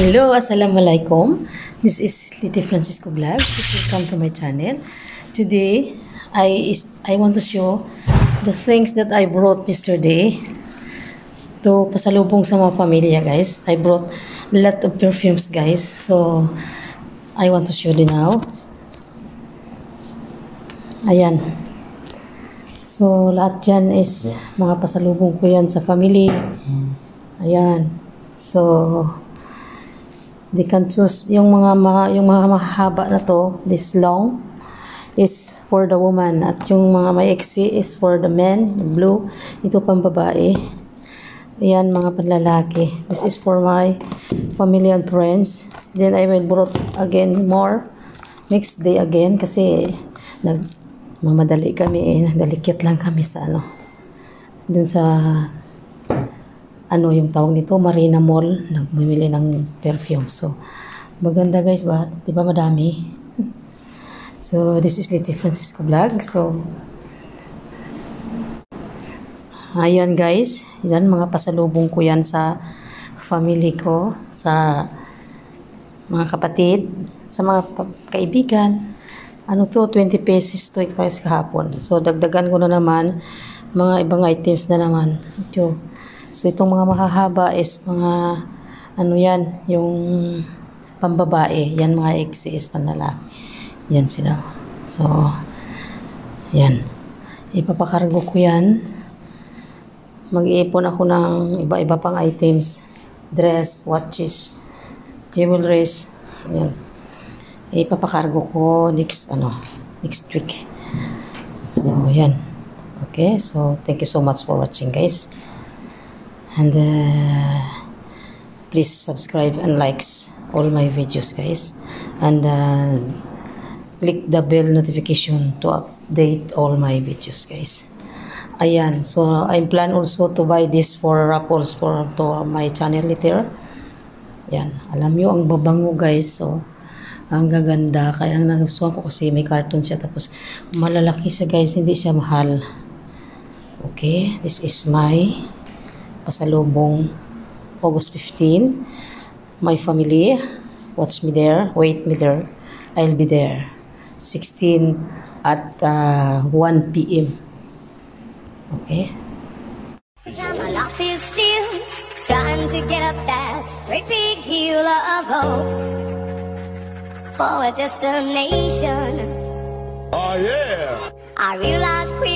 Hello, Assalamualaikum. This is Liti Francisco Vlogs. Welcome to my channel. Today, I is I want to show the things that I brought yesterday to pasalubong sa mga pamilya, guys. I brought a lot of perfumes, guys. So, I want to show you now. Ayan. So, lahat dyan is mga pasalubong ko yan sa family. Ayan. So, they can choose yung mga, mga yung mga mahaba na to, this long is for the woman at yung mga may eksi is for the men, blue, ito pang babae. Ayan mga panlalaki. This is for my family and friends. Then I will brought again more next day again kasi nag mamadali kami eh, dalikit lang kami sa ano dun sa ano yung tawag nito, Marina Mall, nagmimili ng perfume. So, maganda guys ba? Di ba madami? So, this is Liti Francisco Vlog. So, ayan guys. Yan, mga pasalubong ko yan sa family ko, sa mga kapatid, sa mga kaibigan. Ano to, 20 pesos to guys kahapon. So, dagdagan ko na naman mga ibang items na naman. Ito, So, itong mga mahahaba is mga, ano yan, yung pambabae. Yan mga is panlalaki. Yan sila. So, yan. Ipapakargo ko yan. Mag-iipon ako ng iba-iba pang items. Dress, watches, jewelries. Yan. Ipapakargo ko next, ano, next week. So, yan. Okay, so thank you so much for watching guys and uh, please subscribe and likes all my videos guys. And uh, click the bell notification to update all my videos guys. Ayan. So I plan also to buy this for raffles for to my channel later. Yan alam nyo ang babango guys. So ang gaganda. Kaya ang nagustuhan ko kasi may cartoon siya. Tapos malalaki siya guys. Hindi siya mahal. Okay. This is my pasalubong August 15. My family, watch me there, wait me there. I'll be there. 16 at uh, 1 p.m. Okay? Trying to get up that great big hill of hope for a destination. Oh yeah! I realize quick